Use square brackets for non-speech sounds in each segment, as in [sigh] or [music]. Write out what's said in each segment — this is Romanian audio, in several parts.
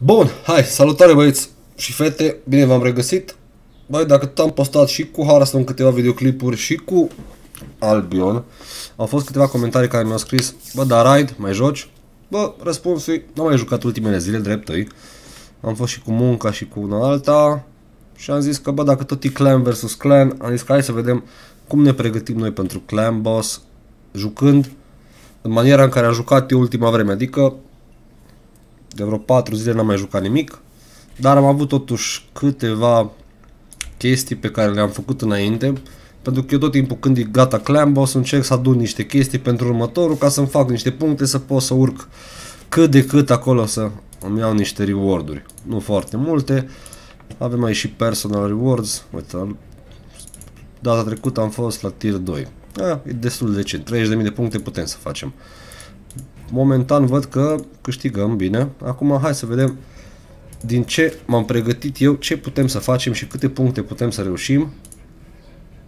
Bun, hai, salutare băieți și fete, bine v-am regăsit. Băi, dacă tot am postat și cu Hearthstone câteva videoclipuri și cu Albion, au fost câteva comentarii care mi-au scris, bă, dar Raid, mai joci? Bă, răspunsul e, nu am mai jucat ultimele zile, drept îi. Am fost și cu munca și cu una alta și am zis că, bă, dacă tot e clan versus clan, am zis că hai să vedem cum ne pregătim noi pentru clan boss, jucând în maniera în care am jucat eu ultima vreme, adică de vreo 4 zile n-am mai jucat nimic, dar am avut totuși câteva chestii pe care le-am făcut înainte, pentru că eu tot timpul când e gata clan boss încerc să adun niște chestii pentru următorul ca să-mi fac niște puncte să pot să urc cât de cât acolo să îmi iau niște reward-uri. Nu foarte multe. Avem aici și personal rewards. Uite, data trecută am fost la tier 2. A, e destul de decent. 30.000 de puncte putem să facem. Momentan văd că câștigăm bine. Acum hai să vedem din ce m-am pregătit eu, ce putem să facem și câte puncte putem să reușim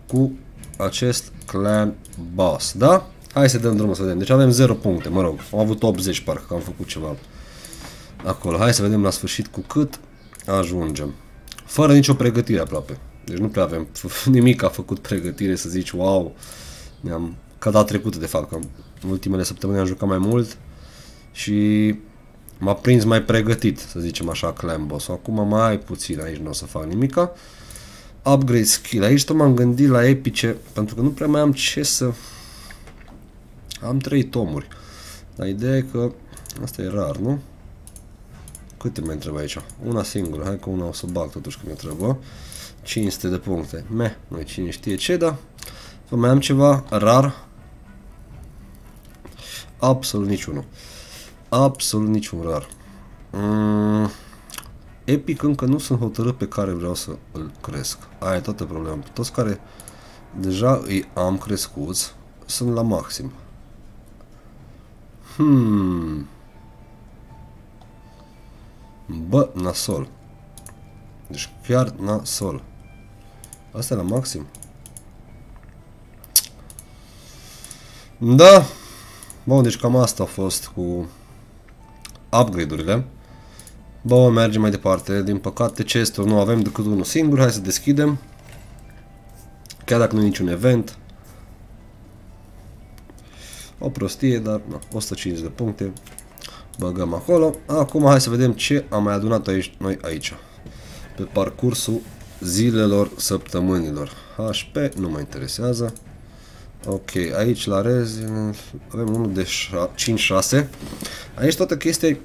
cu acest clan boss, da? Hai să dăm drumul să vedem. Deci avem 0 puncte, mă rog. Am avut 80 parcă că am făcut ceva acolo. Hai să vedem la sfârșit cu cât ajungem. Fără nicio pregătire aproape. Deci nu prea avem [laughs] nimic a făcut pregătire să zici wow. Mi-am ca data trecută de fapt, că în ultimele săptămâni am jucat mai mult și m-a prins mai pregătit, să zicem așa, clan boss. Acum mai puțin, aici nu o să fac nimica. Upgrade skill. Aici tot m-am gândit la epice, pentru că nu prea mai am ce să... Am trei tomuri. Dar ideea e că asta e rar, nu? Câte mai întreb aici? Una singură. Hai că una o să bag totuși că mi trebuie. 500 de puncte. Me, noi cine știe ce, da? Vă mai am ceva rar. Absolut niciunul. Absolut niciun rar. Mm, Epic încă nu sunt hotărât pe care vreau să îl cresc. Aia e toată problema. Toți care deja îi am crescuți sunt la maxim. Hmm. Bă, nasol. Deci chiar nasol. Asta e la maxim. Da. Bun, deci cam asta a fost cu upgrade-urile. Bă, mergem mai departe. Din păcate, chest nu avem decât unul singur. Hai să deschidem. Chiar dacă nu e niciun event. O prostie, dar na, 150 de puncte. Băgăm acolo. Acum hai să vedem ce am mai adunat aici, noi aici. Pe parcursul zilelor, săptămânilor. HP nu mă interesează. Ok, aici la rez avem unul de 5-6. Aici toată chestia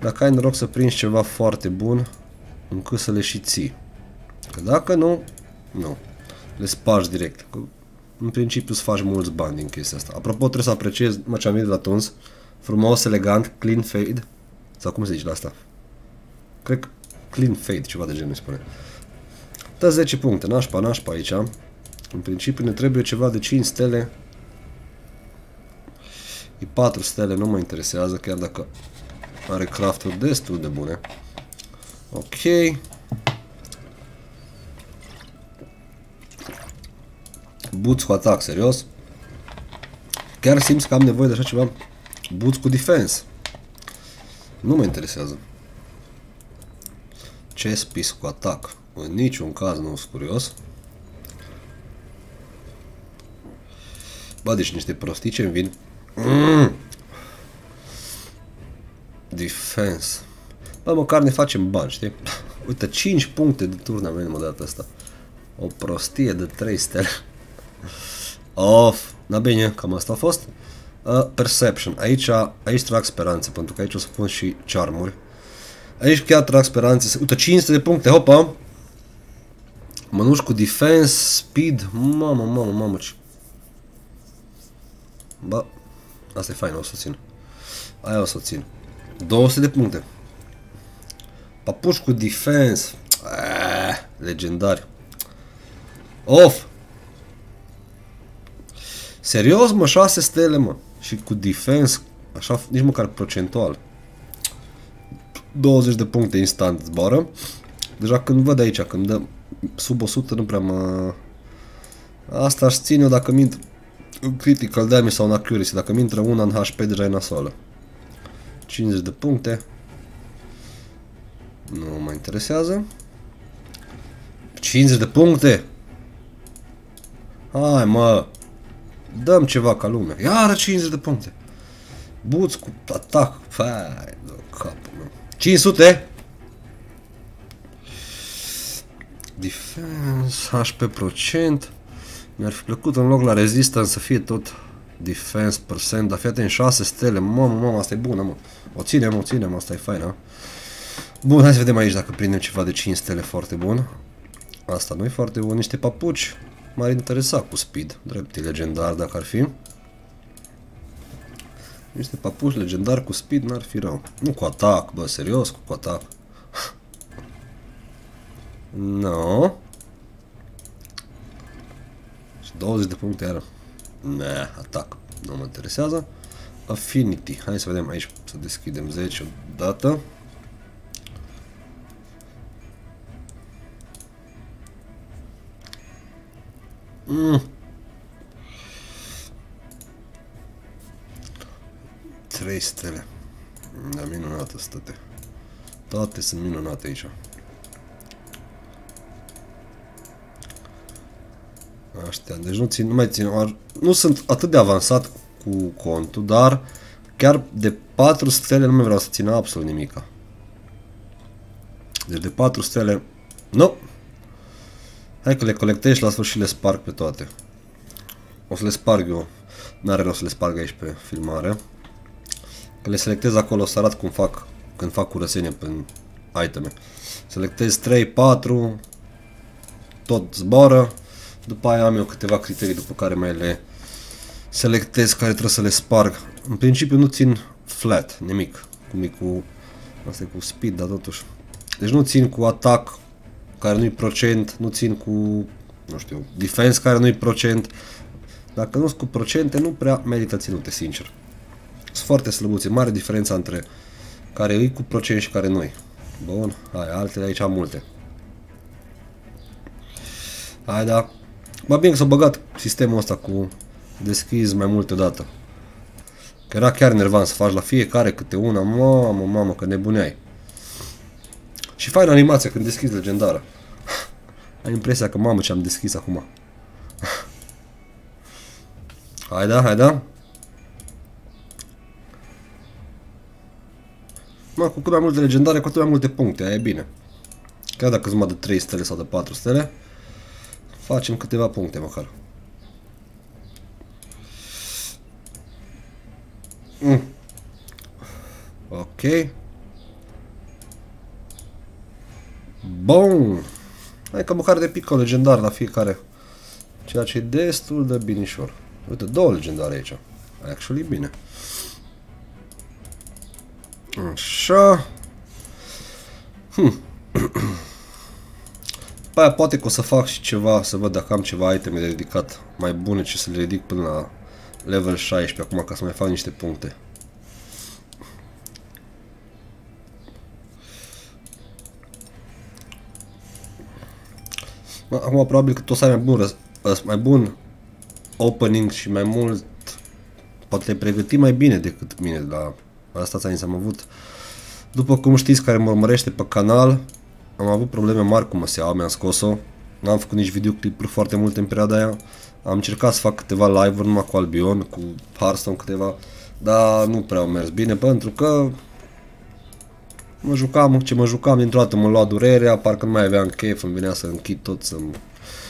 dacă ai noroc să prinzi ceva foarte bun, încât să le și ții. Că dacă nu, nu. Le spargi direct. Că în principiu îți faci mulți bani din chestia asta. Apropo, trebuie să apreciez mă ce am de la Tuns. Frumos, elegant, clean fade. Sau cum se zice la asta? Cred că clean fade, ceva de genul spune. Dă 10 puncte, nașpa, nașpa aici. În principiu ne trebuie ceva de 5 stele. E 4 stele, nu mă interesează, chiar dacă are crafturi destul de bune. Ok. Boots cu atac, serios? Chiar simți că am nevoie de așa ceva? Boots cu defense. Nu mă interesează. Chest piece cu atac. În niciun caz nu sunt curios. Bă, deci niște prostice îmi vin. Mm. Defense. Bă, măcar ne facem bani, știi? [laughs] Uite, 5 puncte de turnament mă dată asta. O prostie de 3 stele. Of, na bine, cam asta a fost. Uh, perception. Aici, aici trag speranțe, pentru că aici o să pun și charmuri. Aici chiar trag speranțe. Uite, 500 de puncte, hopa! Mănuși cu defense, speed. Mamă, mamă, mamă, ce... Bă, asta e fain, o să țin. Aia o să țin. 200 de puncte. Papuș cu defense. Aaaa, legendar. Of! Serios, mă, 6 stele, mă. Și cu defense, așa, nici măcar procentual. 20 de puncte instant zboară. Deja când văd aici, când dă sub 100, nu prea mă... Asta aș ține eu dacă mint critical damage sau în accuracy. Dacă mi intră una în HP, deja e nasoală. 50 de puncte. Nu mă interesează. 50 de puncte? Hai mă! Dăm ceva ca lumea. Iară 50 de puncte. Buți cu atac. Fai, capul meu. 500? Defense, HP procent. Mi-ar fi plăcut în loc la resistance să fie tot defense percent, dar fii atent, 6 stele, mamă, mamă, asta e bună, mă. O ținem, o ținem, asta e faină. Bun, hai să vedem aici dacă prindem ceva de 5 stele foarte bun. Asta nu e foarte bun, niște papuci. M-ar interesa cu speed, drept, e legendar dacă ar fi. Niște papuci legendar cu speed n-ar fi rău. Nu cu atac, bă, serios, cu atac. [laughs] no. Și 20 de puncte iară. Ne, atac. Nu mă interesează. Affinity. Hai să vedem aici, să deschidem 10 odată. Mm. 3 stele. Da, minunată stăte. Toate sunt minunate aici. Aștia, deci nu țin, nu mai țin, nu sunt atât de avansat cu contul, dar chiar de 4 stele nu mai vreau să țin absolut nimica. Deci de 4 stele, nu. Hai că le colectez și la sfârșit le sparg pe toate. O să le sparg eu. N-are rost să le sparg aici pe filmare. Că le selectez acolo să arăt cum fac când fac curățenie pe iteme. Selectez 3, 4, tot zboară. După aia am eu câteva criterii după care mai le selectez care trebuie să le sparg. În principiu nu țin flat, nimic. Cum e cu... Asta e cu speed, dar totuși. Deci nu țin cu atac care nu-i procent, nu țin cu, nu știu, defense care nu-i procent. Dacă nu sunt cu procente, nu prea merită ținute, sincer. Sunt foarte slăbuțe, mare diferența între care e cu procent și care nu-i. Bun, hai, altele aici am multe. Hai, da. Mă bine că s-a băgat sistemul ăsta cu deschis mai multe dată. Că era chiar nervant să faci la fiecare câte una, mamă, mamă, că nebuneai. Și fain animația când deschizi legendară. [laughs] Ai impresia că mamă ce am deschis acum. [laughs] hai da, hai da. Mă, cu cât mai multe legendare, cu atât mai multe puncte, aia e bine. Chiar dacă sunt de 3 stele sau de 4 stele, facem câteva puncte măcar. Mm. Ok. Bun. Hai că măcar de pică legendar la fiecare. Ceea ce e destul de binișor. Uite, două legendare aici. Actually bine. Așa. Hm. [clears throat] După aia poate că o să fac și ceva, să văd dacă am ceva iteme de ridicat mai bune ce să le ridic până la level 16 acum ca să mai fac niște puncte. Acum probabil că tot să ai mai bun, mai bun opening și mai mult poate le pregăti mai bine decât mine la asta ți am avut după cum știți care mă urmărește pe canal am avut probleme mari cu măseaua, mi-am scos-o. N-am făcut nici videoclipuri foarte multe în perioada aia. Am încercat să fac câteva live-uri numai cu Albion, cu Hearthstone câteva dar nu prea au mers bine pentru că mă jucam, ce mă jucam, dintr-o dată mă lua durerea, parcă nu mai aveam chef, îmi venea să închid tot, să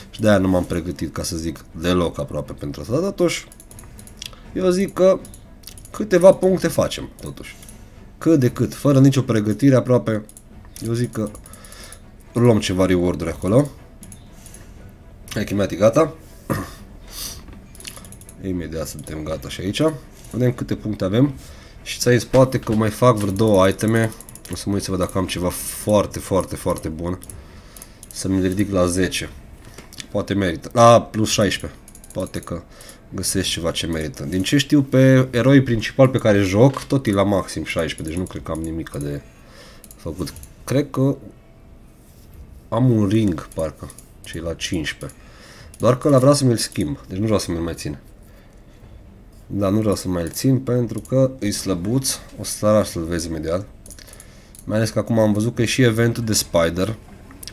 și de-aia nu m-am pregătit, ca să zic, deloc aproape pentru asta, dar totuși, eu zic că câteva puncte facem, totuși. Cât de cât, fără nicio pregătire aproape, eu zic că luăm ceva reward acolo. Echimati gata. [clears throat] Imediat suntem gata și aici. Vedem câte puncte avem. Și ți-ai spate că mai fac vreo două iteme o să mă uit să văd dacă am ceva foarte, foarte, foarte bun. Să mi ridic la 10. Poate merită. La plus 16. Poate că găsesc ceva ce merită. Din ce știu pe eroi principal pe care joc, tot e la maxim 16, deci nu cred că am nimic de făcut. Cred că am un ring, parcă, ce la 15. Doar că la vreau să mi-l schimb, deci nu vreau să mi-l mai țin. Da, nu vreau să mai-l țin pentru că e slăbuț, o să star să-l vezi imediat. Mai ales că acum am văzut că e și eventul de Spider.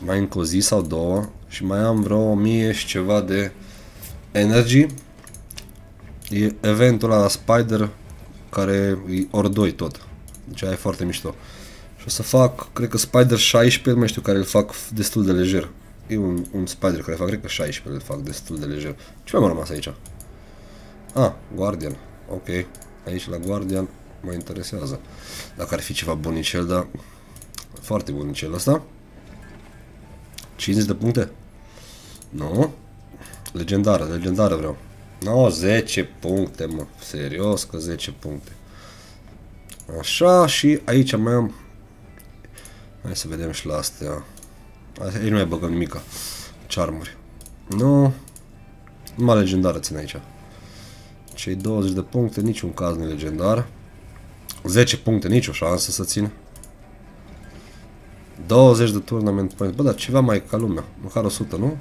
Mai încă o zi sau două. Și mai am vreo 1000 și ceva de Energy. E eventul la Spider care e ori 2 tot. Deci aia e foarte mișto. Și o să fac, cred că Spider 16, nu mai știu care îl fac destul de lejer. E un, un Spider care fac, cred că 16 îl fac destul de lejer. Ce mai am rămas aici? Ah, Guardian. Ok. Aici la Guardian mă interesează. Dacă ar fi ceva bunicel, dar foarte bunicel ăsta. 50 de puncte? Nu. Legendară, legendară vreau. No, 10 puncte, mă. Serios că 10 puncte. Așa, și aici mai am... Hai să vedem și la astea. Aici nu mai băgăm nimica. Charmuri. Nu. Numai legendară țin aici. Cei 20 de puncte, niciun caz nu legendar. 10 puncte, nicio șansă să țin. 20 de tournament points. Bă, dar ceva mai ca lumea. Măcar 100, nu?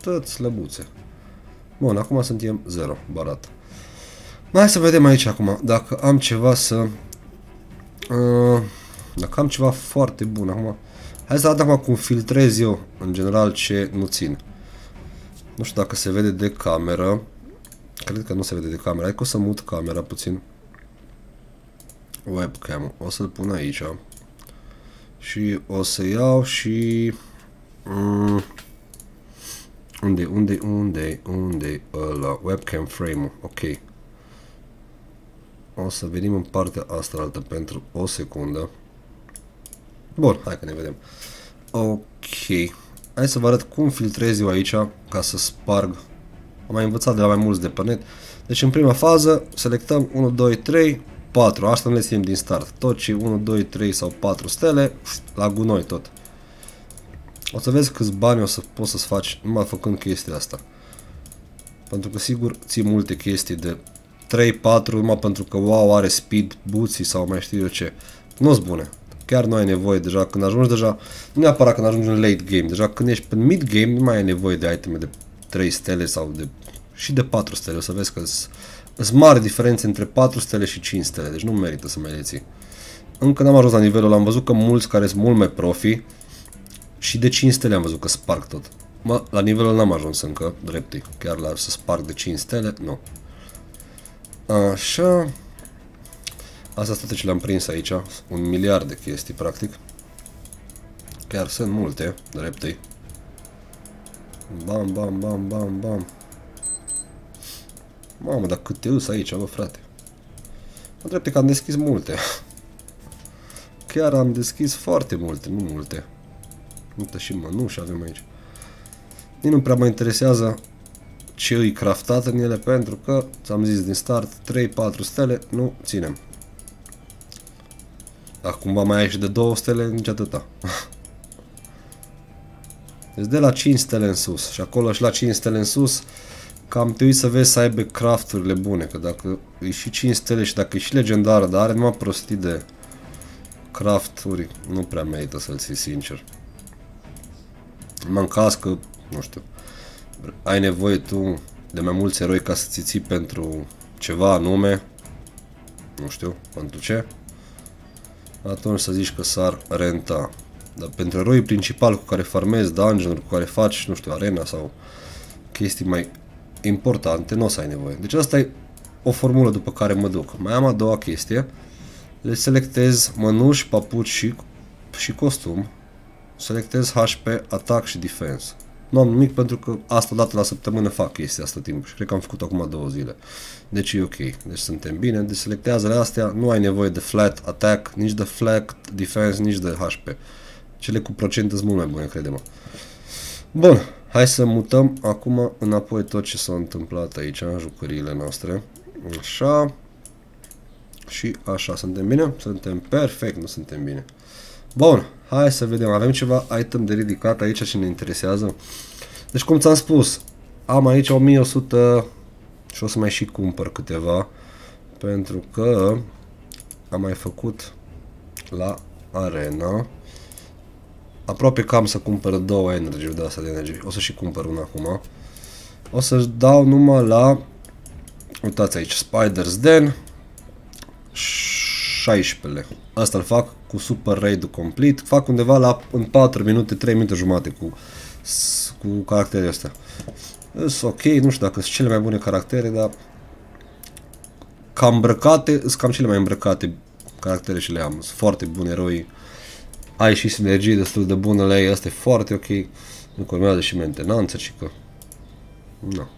Tot slăbuțe. Bun, acum suntem 0, barat. Hai să vedem aici acum, dacă am ceva să... Uh, dacă am ceva foarte bun acum... Hai să arăt acum cum filtrez eu, în general, ce nu țin. Nu știu dacă se vede de cameră. Cred că nu se vede de cameră. Hai că o să mut camera puțin. Webcam. O să-l pun aici. Și o să iau și... Mm, unde, unde, unde, unde ăla? Webcam frame-ul. Ok. O să venim în partea asta altă pentru o secundă. Bun, hai că ne vedem. Ok. Hai să vă arăt cum filtrez eu aici ca să sparg. Am mai învățat de la mai mulți de pe net. Deci în prima fază selectăm 1, 2, 3, 4. Asta nu le ținem din start. Tot ce 1, 2, 3 sau 4 stele, la gunoi tot. O să vezi câți bani o să poți să-ți faci numai făcând chestia asta. Pentru că sigur ții multe chestii de 3-4 numai pentru că wow are speed, bootsy sau mai știu eu ce. Nu-s bune. Chiar nu ai nevoie deja când ajungi deja, nu neapărat când ajungi în late game, deja când ești pe mid game nu mai ai nevoie de iteme de 3 stele sau de și de 4 stele. O să vezi că sunt mari diferențe între 4 stele și 5 stele, deci nu merită să mai le ții. Încă n-am ajuns la nivelul ăla, am văzut că mulți care sunt mult mai profi și de 5 stele am văzut că sparg tot. Mă, la nivelul n-am ajuns încă, dreptii. Chiar la să sparg de 5 stele, nu. Așa. Asta toate ce le-am prins aici. Un miliard de chestii, practic. Chiar sunt multe, dreptei. Bam, bam, bam, bam, bam. Mamă, dar câte us aici, bă, frate. Mă drepte că am deschis multe. Chiar am deschis foarte multe, nu multe. Uite și mănuși avem aici. Nici nu prea mă interesează ce îi craftat în ele pentru că, ți-am zis din start, 3-4 stele nu ținem. Dacă cumva mai ai și de 2 stele, nici atâta. [laughs] deci de la 5 stele în sus și acolo și la 5 stele în sus cam te uiți să vezi să aibă crafturile bune, că dacă e și 5 stele și dacă e și legendară, dar are numai prostii de crafturi, nu prea merită să-l ții sincer. Mă în caz că, nu știu, ai nevoie tu de mai mulți eroi ca să ți ții pentru ceva anume, nu știu pentru ce, atunci să zici că s-ar renta. Dar pentru eroi principal cu care farmezi dungeon cu care faci, nu știu, arena sau chestii mai importante, nu o să ai nevoie. Deci asta e o formulă după care mă duc. Mai am a doua chestie, le selectez mănuși, papuci și, și costum, selectez HP, atac și defense. Nu am nimic pentru că asta dată la săptămână fac chestia asta timp și cred că am făcut acum două zile. Deci e ok. Deci suntem bine. Deci selectează astea. Nu ai nevoie de flat attack, nici de flat defense, nici de HP. Cele cu procente sunt mult mai bune, crede-mă. Bun. Hai să mutăm acum înapoi tot ce s-a întâmplat aici în jucăriile noastre. Așa. Și așa. Suntem bine? Suntem perfect, nu suntem bine. Bun, hai să vedem. Avem ceva item de ridicat aici ce ne interesează. Deci cum ți-am spus, am aici 1100 și o să mai și cumpăr câteva pentru că am mai făcut la arena aproape cam să cumpăr două energy de asta de energie. O să și cumpăr una acum. O să dau numai la uitați aici, Spider's Den 16-le. Asta îl fac cu super raid complet. Fac undeva la în 4 minute, 3 minute jumate cu, cu caracterele astea. Sunt ok, nu știu dacă sunt cele mai bune caractere, dar cam îmbrăcate, sunt cam cele mai îmbrăcate caractere și le am. Sunt foarte buni eroi. Ai și sinergie destul de bună la ei, asta e foarte ok. Nu urmează și mentenanță, ci că... Nu.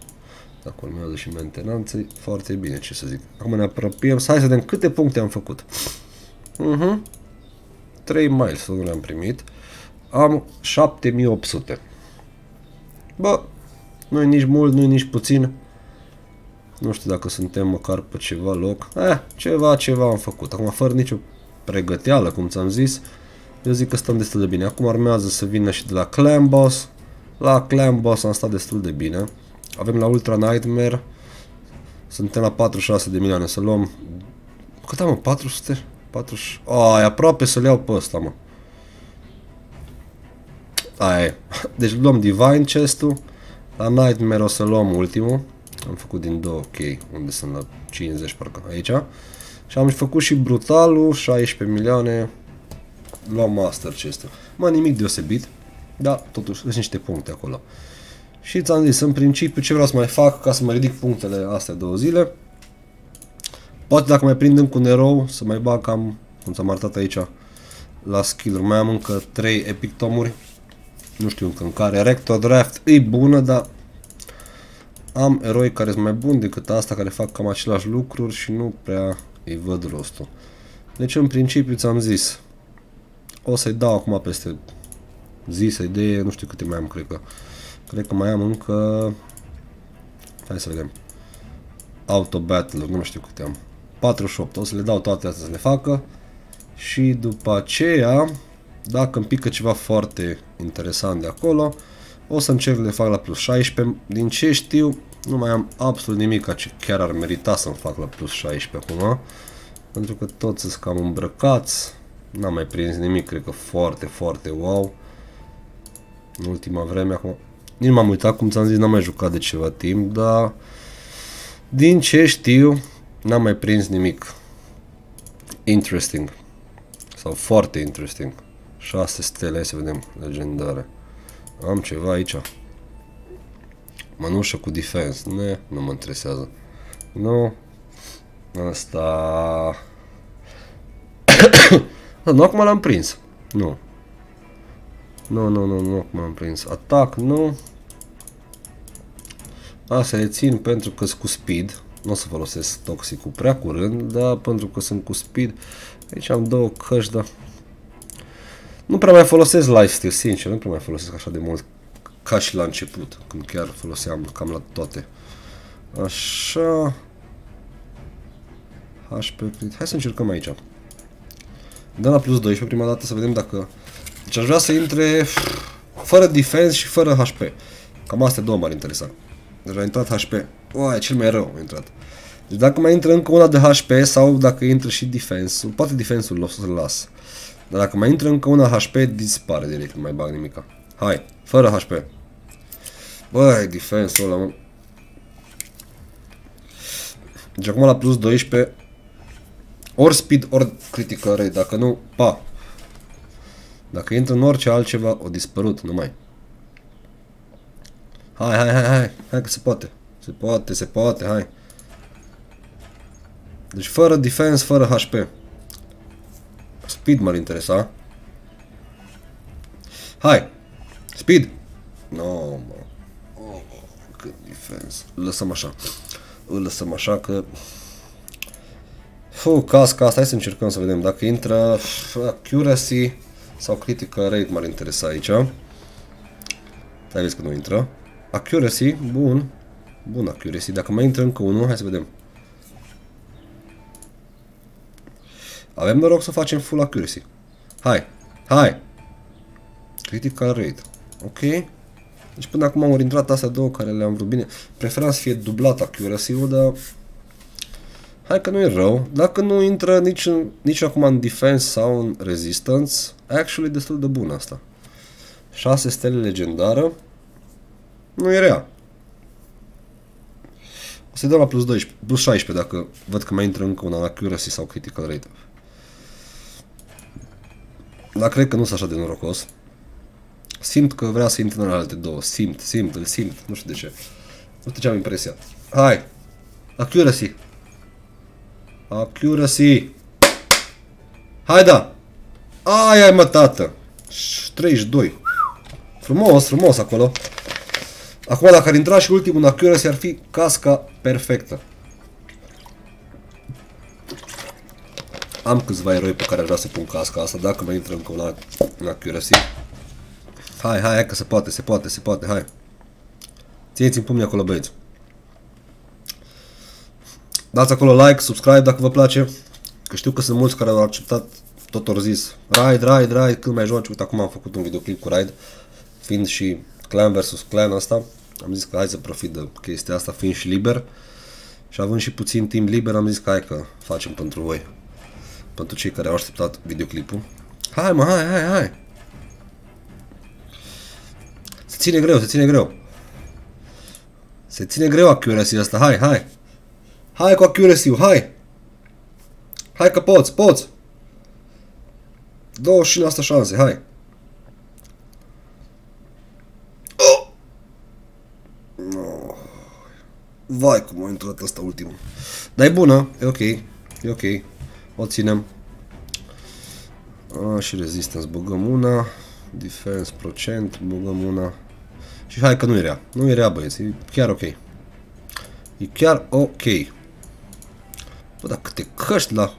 Dacă urmează și mentenanță, foarte bine, ce să zic. Acum ne apropiem, să hai să vedem câte puncte am făcut. Mhm. Uh -huh. 3 miles, nu le-am primit. Am 7800. Bă, nu e nici mult, nu e nici puțin. Nu știu dacă suntem măcar pe ceva loc. Eh, ceva, ceva am făcut. Acum, fără nicio pregăteală, cum ți-am zis, eu zic că stăm destul de bine. Acum urmează să vină și de la Clan Boss. La Clan Boss am stat destul de bine. Avem la Ultra Nightmare. Suntem la 46 de milioane. Să luăm... Cât am, mă? 400? 40... Oh, e aproape să le iau pe ăsta, mă. Aia e. [laughs] Deci luăm Divine Chest-ul. La Nightmare o să luăm ultimul. Am făcut din două ok, unde sunt la 50 parcă aici. Și am făcut și brutalul, 16 milioane. Luăm master chest-ul. Mă, nimic deosebit, dar totuși sunt niște puncte acolo. Și ți-am zis, în principiu, ce vreau să mai fac ca să mă ridic punctele astea două zile. Poate dacă mai prindem cu un erou, să mai bag cam, cum ți-am arătat aici, la skill-uri. Mai am încă 3 epic tomuri. Nu știu încă în care. Rector Draft e bună, dar am eroi care sunt mai buni decât asta, care fac cam același lucruri și nu prea îi văd rostul. Deci în principiu ți-am zis, o să-i dau acum peste zi să idee, nu știu câte mai am, cred că. Cred că mai am încă... Hai să vedem. Auto battle nu știu câte am. 48, o să le dau toate astea să le facă. Și după aceea, dacă îmi pică ceva foarte interesant de acolo, o să încerc de fac la plus 16. Din ce știu, nu mai am absolut nimic ce chiar ar merita să-mi fac la plus 16 acum. Pentru că toți sunt cam îmbrăcați. N-am mai prins nimic, cred că foarte, foarte wow. În ultima vreme acum. Nici m-am uitat, cum ți-am zis, n-am mai jucat de ceva timp, dar din ce știu, n-am mai prins nimic. Interesting. Sau foarte interesting. 6 stele, să vedem, legendare. Am ceva aici. Mănușă cu defense. Ne, nu mă interesează. Nu. Asta... [coughs] nu, acum l-am prins. Nu. Nu, nu, nu, nu, acum l-am prins. Atac, nu. Asta le țin pentru că sunt cu speed. Nu o să folosesc toxicul prea curând, dar pentru că sunt cu speed. Aici am două căști, dar... Nu prea mai folosesc lifesteal, sincer, nu prea mai folosesc așa de mult ca și la început, când chiar foloseam cam la toate. Așa... HP crit. Hai să încercăm aici. Dăm la plus 12 prima dată să vedem dacă... Deci aș vrea să intre fără defense și fără HP. Cam astea două m-ar interesa. Deci a intrat HP. O, e cel mai rău a intrat. Deci dacă mai intră încă una de HP sau dacă intră și defense-ul, poate defense-ul o să-l las. Dar dacă mai intră încă una HP, dispare direct, nu mai bag nimica. Hai, fără HP. Băi, defense-ul ăla, mă. Deci acum la plus 12, ori speed, ori critical rate, dacă nu, pa. Dacă intră în orice altceva, o dispărut, nu mai. Hai, hai, hai, hai, hai că se poate. Se poate, se poate, hai. Deci fără defense, fără HP. Speed m-ar interesa. Hai! Speed! No, mă. Oh, cât defense. Îl lăsăm așa. Îl lăsăm așa că... Fu, casca asta, hai să încercăm să vedem dacă intră accuracy sau critical rate m-ar interesa aici. Hai vezi că nu intră. Accuracy, bun. Bun accuracy. Dacă mai intră încă unul, hai să vedem. Avem noroc să facem full accuracy. Hai, hai! Critical rate. Ok. Deci până acum au intrat astea două care le-am vrut bine. Preferam să fie dublat accuracy-ul, dar... Hai că nu e rău. Dacă nu intră nici, în, nici acum în defense sau în resistance, actually destul de bun asta. 6 stele legendară. Nu e rea. O să-i dau la plus 12, plus 16 dacă văd că mai intră încă una la accuracy sau critical rate. Dar cred că nu sunt așa de norocos. Simt că vrea să intre în alte două. Simt, simt, îl simt. Nu știu de ce. Nu știu ce am impresia. Hai! Accuracy! Accuracy! Hai da! Ai, ai mă, tată! 32. Frumos, frumos acolo. Acum dacă ar intra și ultimul în accuracy ar fi casca perfectă. Am câțiva eroi pe care aș vrea să pun casca asta, dacă mai intră încă una în accuracy. Hai, hai, hai că se poate, se poate, se poate, hai. Țineți-mi pumni acolo, băieți. Dați acolo like, subscribe dacă vă place. Că știu că sunt mulți care au acceptat tot au zis Raid, Raid, Raid, când mai joci. Uite, acum am făcut un videoclip cu Raid, fiind și clan versus clan asta. Am zis că hai să profit de chestia asta, fiind și liber. Și având și puțin timp liber, am zis că hai că facem pentru voi. Pentru cei care au așteptat videoclipul. Hai mă, hai, hai, hai! Se ține greu, se ține greu. Se ține greu accuracy asta, hai, hai! Hai cu accuracy hai! Hai că poți, poți! 25% șanse, hai! Oh! No. Vai cum a intrat asta ultimul. Dar e bună, e ok, e ok. O ținem. A, și resistance băgăm una. Defense procent, băgăm una. Și hai că nu e rea. Nu e rea băieți, e chiar ok. E chiar ok. Bă, dar câte căști la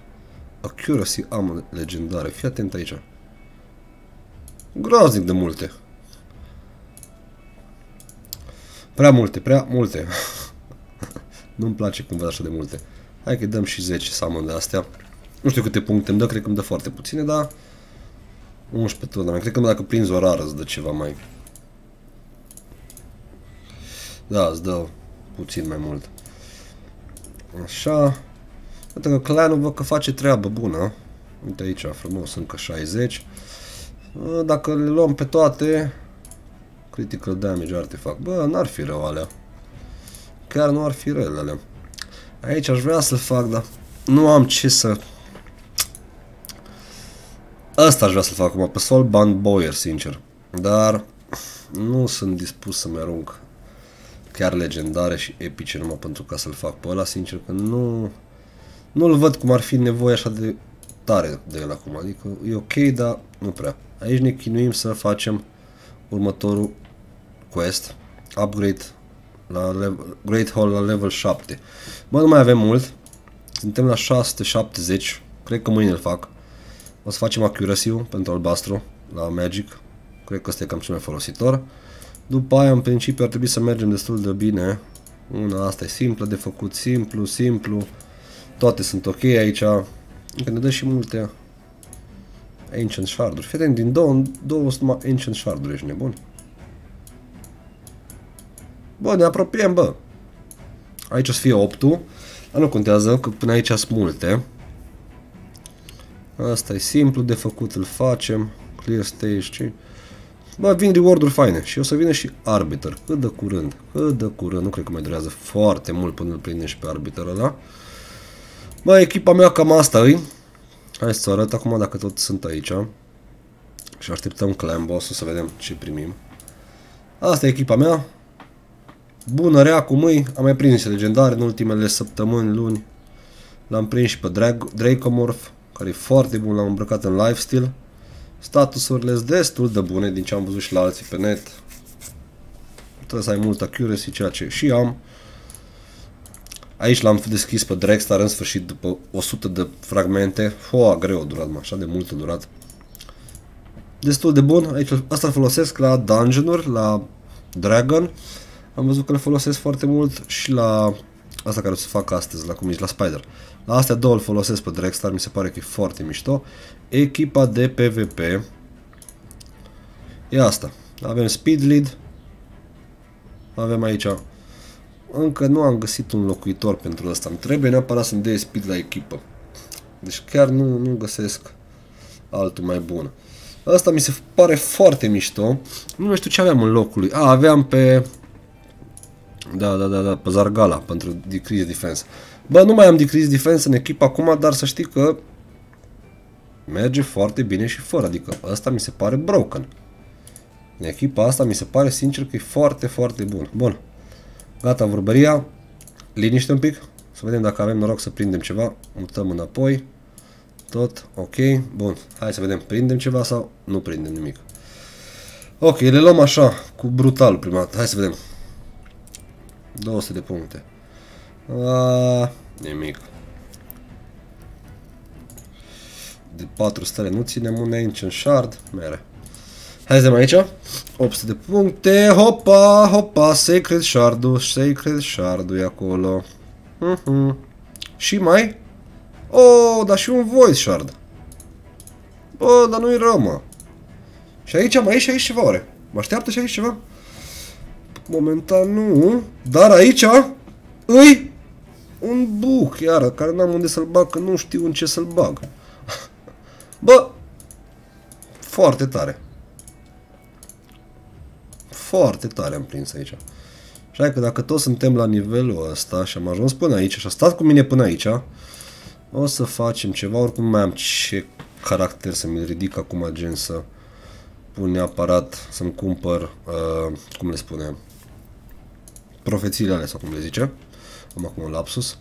accuracy am legendare. Fii atent aici. Groaznic de multe. Prea multe, prea multe. [laughs] Nu-mi place când văd așa de multe. Hai că dăm și 10 summon de astea. Nu știu câte puncte îmi dă, cred că îmi dă foarte puține, dar 11 tot, dar cred că dacă prinzi o rară îți dă ceva mai... Da, îți dă puțin mai mult. Așa. Uite că clanul văd că face treabă bună. Uite aici, frumos, încă 60. Dacă le luăm pe toate, critical damage artifact, bă, n-ar fi rău alea. Chiar nu ar fi rău alea. Aici aș vrea să fac, dar nu am ce să... Asta aș vrea să fac acum, pe Soul Band Boyer, sincer. Dar nu sunt dispus să-mi arunc chiar legendare și epice numai pentru ca să-l fac pe ăla, sincer că nu... Nu-l văd cum ar fi nevoie așa de tare de el acum, adică e ok, dar nu prea. Aici ne chinuim să facem următorul quest, upgrade la level, Great Hall la level 7. Bă, nu mai avem mult, suntem la 670, cred că mâine îl fac. O să facem accuracy pentru albastru la Magic, cred că ăsta e cam cel mai folositor. După aia, în principiu, ar trebui să mergem destul de bine. Una asta e simplă de făcut, simplu, simplu. Toate sunt ok aici. Încă ne dă și multe Ancient Shard-uri. Fii din două în două sunt numai Ancient Shard-uri, ești nebun? Bă, ne apropiem, bă. Aici o să fie 8 -ul. Dar nu contează, că până aici sunt multe. Asta e simplu de făcut, îl facem. Clear stage, ce? Bă, vin reward-uri faine și o să vină și Arbiter. Cât de curând, cât de curând. Nu cred că mai durează foarte mult până îl prindem și pe Arbiter ăla. Bă, echipa mea cam asta e. Hai să arăt acum dacă tot sunt aici. Și așteptăm clan boss să vedem ce primim. Asta e echipa mea. Bună, rea, cu mâini. Am mai prins niște legendare în ultimele săptămâni, luni. L-am prins și pe Drag Dracomorph, care e foarte bun, l-am îmbrăcat în lifestyle. Statusurile sunt destul de bune din ce am văzut și la alții pe net. Trebuie să ai mult accuracy, ceea ce și am. Aici l-am deschis pe Drexstar în sfârșit după 100 de fragmente. Hoa, greu a durat, mă, așa de mult a durat. Destul de bun. Aici asta îl folosesc la dungeon la Dragon. Am văzut că le folosesc foarte mult și la asta care o să fac astăzi, la cum ești, la Spider. La astea două îl folosesc pe Drexstar, mi se pare că e foarte mișto. Echipa de PvP. E asta. Avem Speed Lead. Avem aici încă nu am găsit un locuitor pentru asta. Îmi trebuie neapărat să-mi dea speed la echipă. Deci chiar nu, nu găsesc altul mai bun. Asta mi se pare foarte mișto. Nu mai știu ce aveam în locul lui. A, aveam pe... Da, da, da, da, pe Zargala, pentru Decrease Defense. Bă, nu mai am Decrease Defense în echipă acum, dar să știi că Merge foarte bine și fără, adică ăsta mi se pare broken. Echipa asta mi se pare sincer că e foarte, foarte bun. Bun. Gata vorbăria. Liniște un pic. Să vedem dacă avem noroc să prindem ceva. Mutăm înapoi. Tot ok. Bun. Hai să vedem. Prindem ceva sau nu prindem nimic. Ok, le luăm așa, cu brutal prima dată. Hai să vedem. 200 de puncte. A, nimic. De 4 stele nu ținem un Ancient Shard. Mere. Hai să vedem aici. 800 de puncte. Hopa, hopa, Sacred Shard-ul. Sacred Shard-ul e acolo. Uh -huh. Și mai? Oh, dar și un Voice Shard. Oh, dar nu-i rău, mă. Și aici mai e și aici ceva, oare? Mă așteaptă și aici ceva? Momentan nu. Dar aici îi un buc, iară, care n-am unde să-l bag, că nu știu în ce să-l bag. [laughs] Bă, foarte tare. Foarte tare am prins aici. Așa că dacă toți suntem la nivelul ăsta și am ajuns până aici și a stat cu mine până aici, o să facem ceva. Oricum mai am ce caracter să mi-l ridic acum, gen să pun neapărat să-mi cumpăr, uh, cum le spune, profețiile alea sau cum le zice. Am acum un lapsus.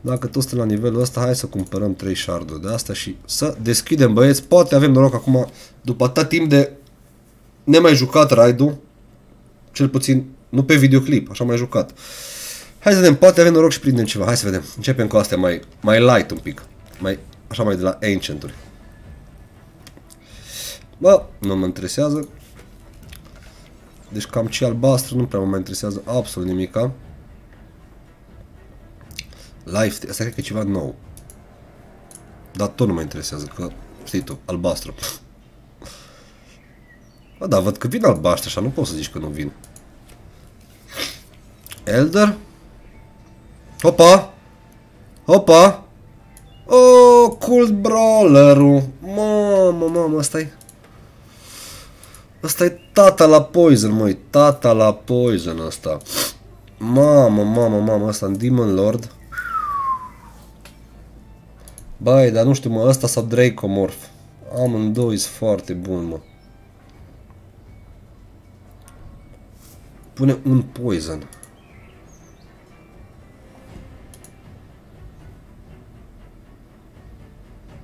Dacă tot suntem la nivelul ăsta, hai să cumpărăm 3 sharduri de asta și să deschidem băieți. Poate avem noroc acum, după atât timp de nemai jucat raidul, cel puțin nu pe videoclip, așa mai jucat. Hai să vedem, poate avem noroc și prindem ceva. Hai să vedem. Începem cu astea mai, mai light un pic. Mai, așa mai de la Ancient-uri. Bă, nu mă interesează. Deci cam ce albastru nu prea mă mai interesează absolut nimica. Life, asta cred că e ceva nou. Dar tot nu mă interesează, că știi tu, albastru. Bă, da, văd că vin albastru așa, nu poți să zici că nu vin. Elder? Hopa! Hopa! Oh, Cult Brawler-ul! Mamă, mamă, ăsta e... Ăsta e tata la Poison, măi, tata la Poison ăsta. Mamă, mamă, mamă, ăsta în Demon Lord. Băi, dar nu știu, mă, ăsta sau Dracomorph. Amândoi sunt foarte bun, mă. Pune un Poison.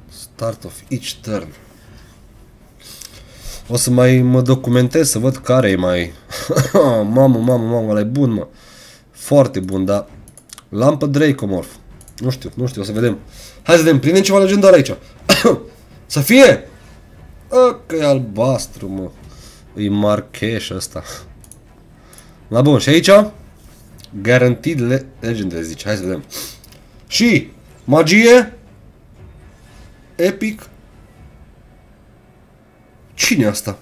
Start of each turn. O să mai mă documentez să văd care e mai... [laughs] mamă, mamă, mamă, ăla e bun, mă. Foarte bun, dar... Lampă Dracomorph. Nu știu, nu știu, o să vedem. Hai să vedem, prindem ceva legendar aici. [coughs] să fie! A, că e albastru, mă. E Marcheș ăsta. La bun, și aici? Guaranteed le legendary, zice. Hai să vedem. Și magie Epic. Cine asta?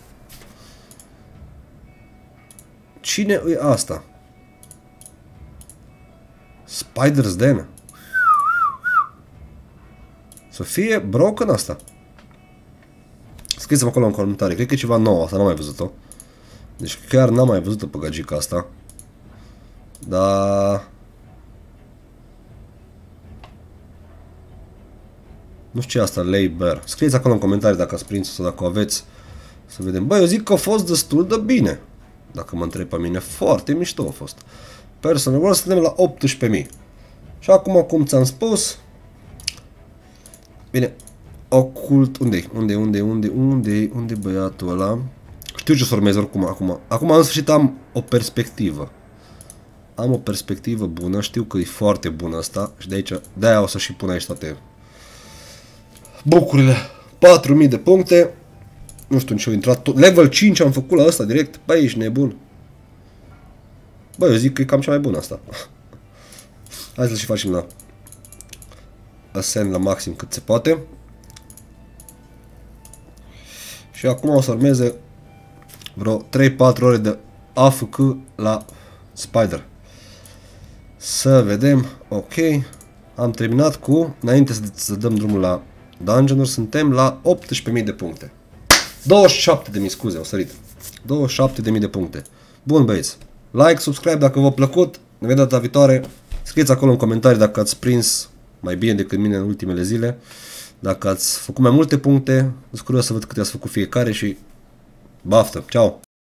Cine e asta? Spider's Den. Să fie broken asta. Scrieți-mă acolo în comentarii. Cred că e ceva nou. Asta n-am mai văzut-o. Deci chiar n-am mai văzut-o pe gagica asta. Dar... Nu știu ce asta, Labor. Scrieți acolo în comentarii dacă ați prins sau dacă o aveți. Să vedem. Băi, eu zic că a fost destul de bine. Dacă mă întreb pe mine, foarte mișto a fost. Personal, suntem la 18.000. Și acum, cum ți-am spus... Bine, ocult... Unde-i? Unde, unde, unde, unde, unde băiatul ăla? Știu ce să urmez oricum acum. Acum, în sfârșit, am o perspectivă. Am o perspectivă bună, știu că e foarte bună asta și de aici, de-aia o să și pun aici toate bucurile. 4000 de puncte. Nu știu în ce au intrat. Tot. Level 5 am făcut la asta direct. Băi, ești nebun. Bă, eu zic că e cam cea mai bună asta. [laughs] Hai să-l și facem la ascend la maxim cât se poate. Și acum o să urmeze vreo 3-4 ore de AFK la Spider. Să vedem. Ok. Am terminat cu, înainte să, să dăm drumul la dungeon suntem la 18.000 de puncte. 27.000, scuze, au sărit. 27.000 de puncte. Bun, băieți. Like, subscribe dacă v-a plăcut. Ne vedem data viitoare. Scrieți acolo în comentarii dacă ați prins mai bine decât mine în ultimele zile. Dacă ați făcut mai multe puncte, sunt curios să văd câte ați făcut fiecare și baftă. Ciao!